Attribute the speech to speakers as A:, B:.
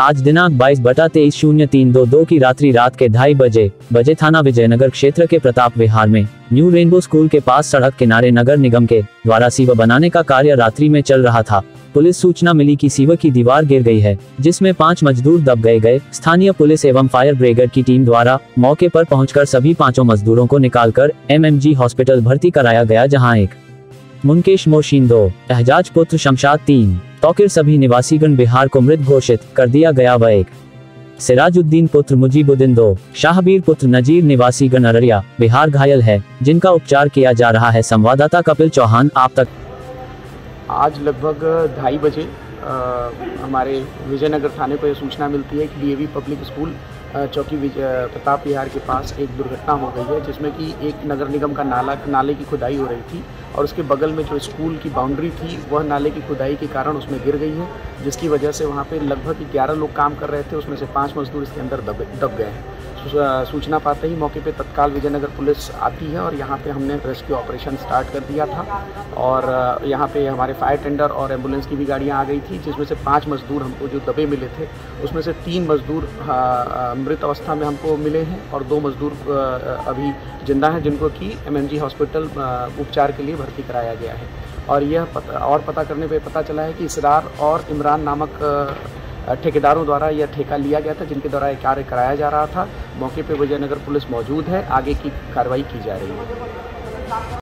A: आज दिनांक बाईस बटा तेईस शून्य तीन दो दो की रात्रि रात के ढाई बजे बजे थाना विजयनगर क्षेत्र के प्रताप विहार में, न्यू रेनबो स्कूल के पास सड़क किनारे नगर निगम के द्वारा सीवर बनाने का कार्य रात्रि में चल रहा था। पुलिस सूचना मिली कि सीवर की दीवार गिर गई है, जिसमें पाँच मजदूर दब गए गए, स्थानीय पुलिस एवं फायर ब्रिगेड की टीम द्वारा मौके पर पहुंचकर सभी पाँचों मजदूरों को निकालकर एमएमजी हॉस्पिटल भर्ती कराया गया, जहाँ एक मुनकेश मोशीन दो एहजाज पुत्र शमशाद तीन तौकिर सभी निवासीगण बिहार को मृत घोषित कर दिया गया व एक सिराजुद्दीन पुत्र मुजीबुद्दीन दो शाहबीर पुत्र नजीर निवासी गण अररिया, बिहार घायल है, जिनका उपचार किया जा रहा है। संवाददाता कपिल चौहान, आप तक।
B: आज लगभग ढाई बजे हमारे विजयनगर थाने पर सूचना मिलती है कि डीएवी पब्लिक स्कूल चौकी प्रताप विहार के पास एक दुर्घटना हो गई है, जिसमें कि एक नगर निगम का नाला, नाले की खुदाई हो रही थी और उसके बगल में जो स्कूल की बाउंड्री थी, वह नाले की खुदाई के कारण उसमें गिर गई है, जिसकी वजह से वहाँ पे लगभग 11 लोग काम कर रहे थे, उसमें से पाँच मजदूर इसके अंदर दब दब गए हैं। सूचना पाते ही मौके पे तत्काल विजयनगर पुलिस आती है और यहाँ पे हमने रेस्क्यू ऑपरेशन स्टार्ट कर दिया था। और यहाँ पे हमारे फायर टेंडर और एंबुलेंस की भी गाड़ियाँ आ गई थी, जिसमें से पाँच मजदूर हमको जो दबे मिले थे, उसमें से तीन मजदूर मृत अवस्था में हमको मिले हैं और दो मजदूर अभी ज़िंदा हैं, जिनको कि एमएमजी हॉस्पिटल उपचार के लिए भर्ती कराया गया है। और यह पता, और पता करने पे पता चला है कि इसरार और इमरान नामक ठेकेदारों द्वारा यह ठेका लिया गया था, जिनके द्वारा यह कार्य कराया जा रहा था। मौके पर विजयनगर पुलिस मौजूद है। आगे की कार्रवाई की जा रही है।